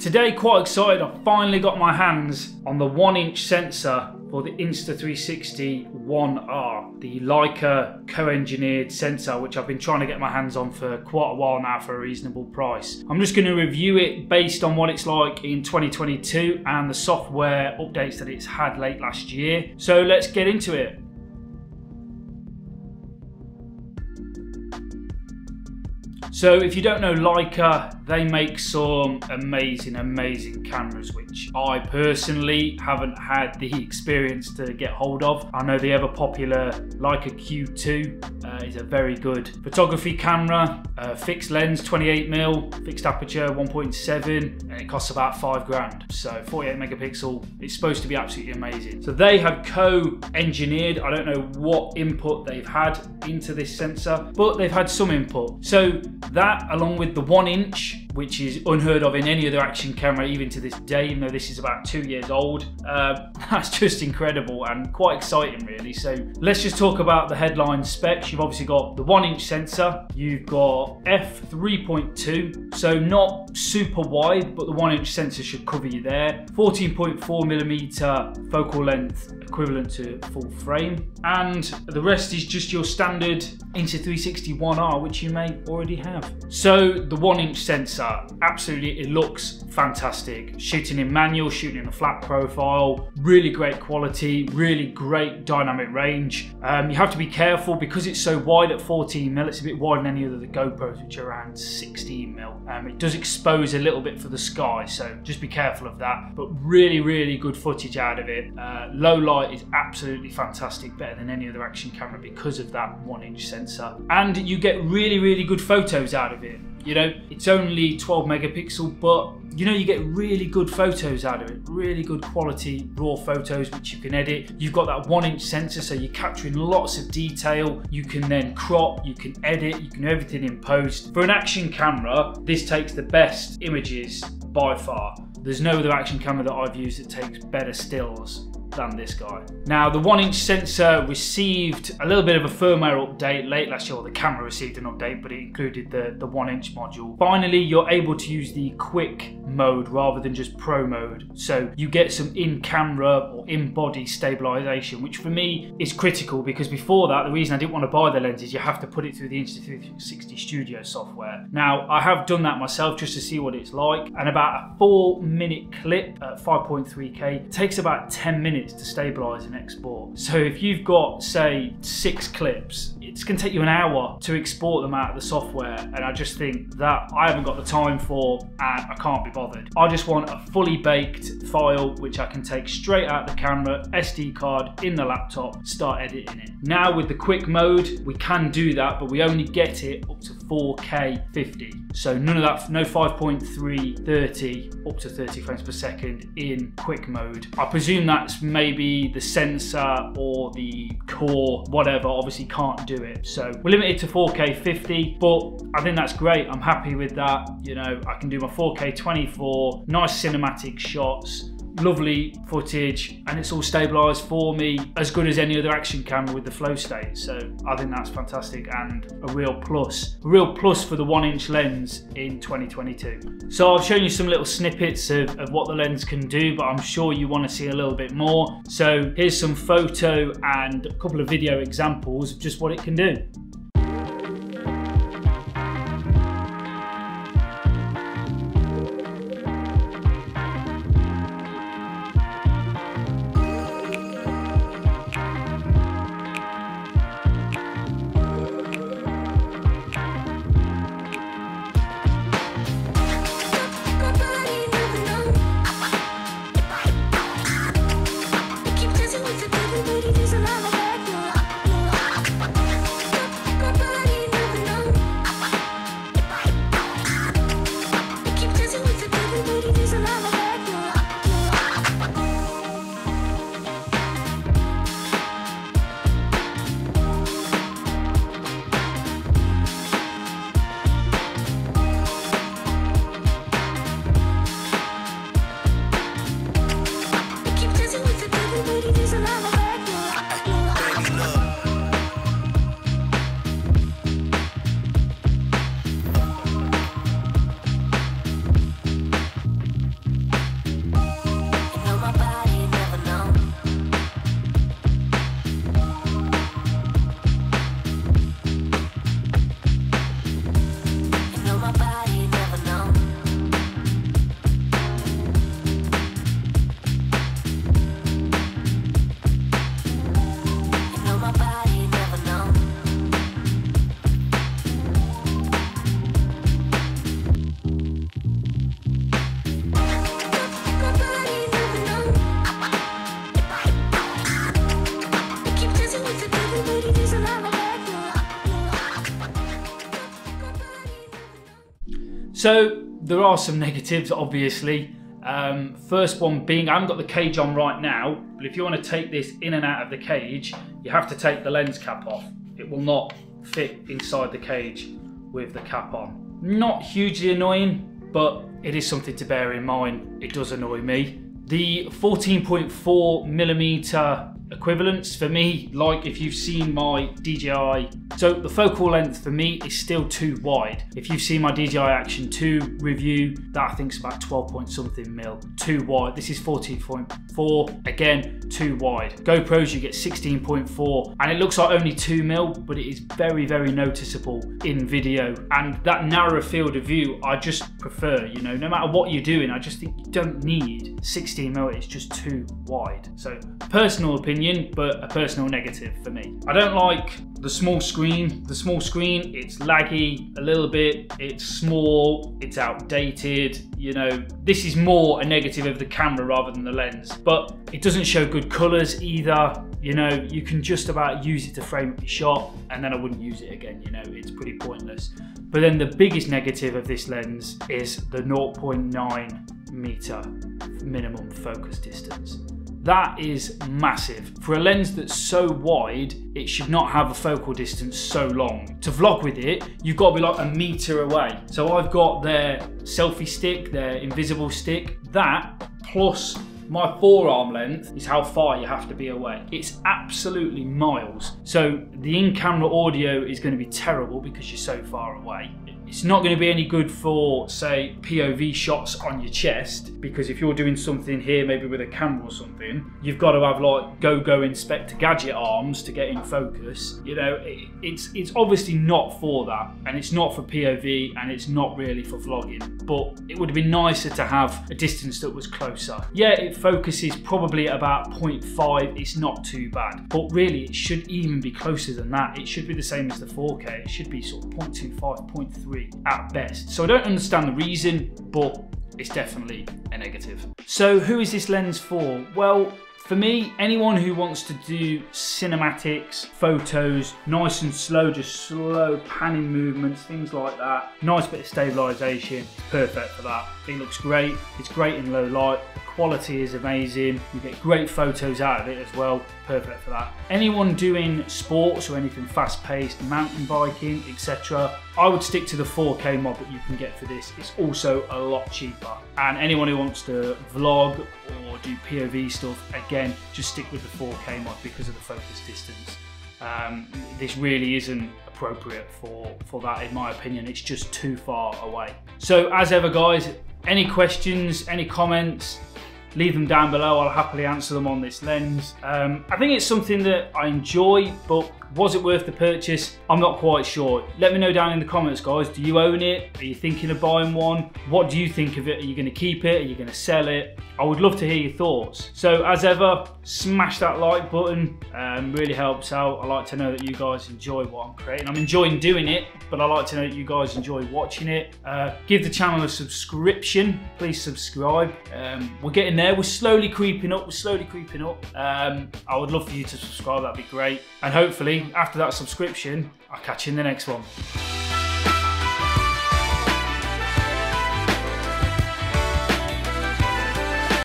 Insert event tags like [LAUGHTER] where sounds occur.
Today, quite excited, I finally got my hands on the one inch sensor for the Insta360 1R, the Leica co-engineered sensor, which I've been trying to get my hands on for quite a while now for a reasonable price. I'm just going to review it based on what it's like in 2022 and the software updates that it's had late last year. So let's get into it. So if you don't know Leica, they make some amazing, amazing cameras, which I personally haven't had the experience to get hold of. I know the ever popular Leica Q2 uh, is a very good photography camera, uh, fixed lens, 28mm, fixed aperture, 1.7, and it costs about five grand. So 48 megapixel, it's supposed to be absolutely amazing. So they have co-engineered, I don't know what input they've had into this sensor, but they've had some input. So that, along with the one inch which is unheard of in any other action camera even to this day, even though this is about two years old. Uh, [LAUGHS] that's just incredible and quite exciting really. So let's just talk about the headline specs. You've obviously got the one inch sensor, you've got f3.2, so not super wide, but the one inch sensor should cover you there. 14.4 millimeter focal length equivalent to full frame. And the rest is just your standard Insta360 1R, which you may already have. So the one inch sensor, absolutely, it looks fantastic. Shooting in manual, shooting in a flat profile, really great quality, really great dynamic range. Um, you have to be careful because it's so wide at 14 mil, it's a bit wider than any other the GoPros, which are around 16 mil. Um, it does expose a little bit for the sky, so just be careful of that. But really, really good footage out of it. Uh, low light light is absolutely fantastic, better than any other action camera because of that one inch sensor. And you get really, really good photos out of it. You know, it's only 12 megapixel, but you know, you get really good photos out of it, really good quality raw photos which you can edit. You've got that one inch sensor, so you're capturing lots of detail. You can then crop, you can edit, you can do everything in post. For an action camera, this takes the best images by far. There's no other action camera that I've used that takes better stills than this guy. Now the one inch sensor received a little bit of a firmware update late last year, the camera received an update, but it included the, the one inch module. Finally, you're able to use the quick mode rather than just pro mode. So you get some in camera or in body stabilization, which for me is critical because before that, the reason I didn't want to buy the lenses, you have to put it through the Insta360 Studio software. Now I have done that myself just to see what it's like and about a four minute clip at 5.3K takes about 10 minutes minutes to stabilize and export. So if you've got, say, six clips, it's to take you an hour to export them out of the software. And I just think that I haven't got the time for and I can't be bothered. I just want a fully baked file which I can take straight out the camera, SD card in the laptop, start editing it. Now with the quick mode, we can do that, but we only get it up to 4K 50. So none of that, no 5.3, 30, up to 30 frames per second in quick mode. I presume that's maybe the sensor or the core, whatever, obviously can't do it. So we're limited to 4K 50, but I think that's great. I'm happy with that. You know, I can do my 4K 24, nice cinematic shots, lovely footage and it's all stabilized for me as good as any other action camera with the FlowState. So I think that's fantastic and a real plus a real plus for the one inch lens in 2022 so I've shown you some little snippets of, of what the lens can do but I'm sure you want to see a little bit more. So here's some photo and a couple of video examples of just what it can do So there are some [LAUGHS] negatives, obviously. Um, first one being, I haven't got the cage on right now, but if you want to take this in and out of the cage, you have to take the lens cap off. It will not fit inside the cage with the cap on. Not hugely annoying, but it is something to bear in mind. It does annoy me. The 14.4 millimeter equivalents for me, like if you've seen my DJI, so the focal length for me is still too wide. If you've seen my DJI Action 2 review, that I think is about 12 point something mil, too wide. This is 14.4, again, too wide. GoPros, you get 16.4, and it looks like only 2 mil, but it is very, very noticeable in video. And that narrower field of view, I just prefer, you know, no matter what you're doing, I just think you don't need 16 mil, it's just too wide. So, personal opinion, opinion, but a personal negative for me. I don't like the small screen. The small screen, it's laggy a little bit, it's small, it's outdated, you know. This is more a negative of the camera rather than the lens, but it doesn't show good colors either. You know, you can just about use it to frame up your shot and then I wouldn't use it again, you know, it's pretty pointless. But then the biggest negative of this lens is the 0.9 meter minimum focus distance. That is massive. For a lens that's so wide, it should not have a focal distance so long. To vlog with it, you've got to be like a meter away. So I've got their selfie stick, their invisible stick, that plus my forearm length is how far you have to be away. It's absolutely miles. So the in-camera audio is going to be terrible because you're so far away. It's not going to be any good for, say, POV shots on your chest because if you're doing something here, maybe with a camera or something, you've got to have like go-go inspector gadget arms to get in focus. You know, it, it's it's obviously not for that, and it's not for POV, and it's not really for vlogging. But it would have been nicer to have a distance that was closer. Yeah, it focuses probably at about 0.5. It's not too bad, but really it should even be closer than that. It should be the same as the 4K. It should be sort of 0.25, 0.3 at best. So I don't understand the reason, but it's definitely a negative. So who is this lens for? Well, for me, anyone who wants to do cinematics, photos, nice and slow, just slow panning movements, things like that, nice bit of stabilisation, perfect for that. It looks great, it's great in low light, the quality is amazing. You get great photos out of it as well. Perfect for that. Anyone doing sports or anything fast paced, mountain biking, etc., I would stick to the 4K mod that you can get for this. It's also a lot cheaper. And anyone who wants to vlog or do POV stuff, again, just stick with the 4K mod because of the focus distance. Um, this really isn't appropriate for, for that in my opinion. It's just too far away. So as ever guys, any questions, any comments, leave them down below. I'll happily answer them on this lens. Um, I think it's something that I enjoy, but was it worth the purchase? I'm not quite sure. Let me know down in the comments, guys. Do you own it? Are you thinking of buying one? What do you think of it? Are you going to keep it? Are you going to sell it? I would love to hear your thoughts. So as ever, smash that like button. Um, really helps out. I like to know that you guys enjoy what I'm creating. I'm enjoying doing it, but I like to know that you guys enjoy watching it. Uh, give the channel a subscription. Please subscribe. Um, we're getting there. We're slowly creeping up. We're slowly creeping up. Um, I would love for you to subscribe. That'd be great. And hopefully after that subscription, I'll catch you in the next one.